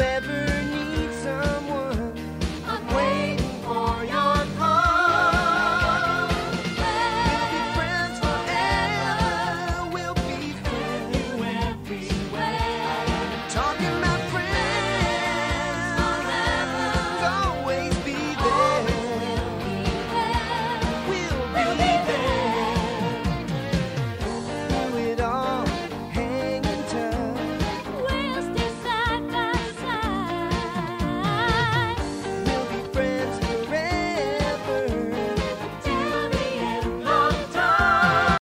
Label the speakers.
Speaker 1: ever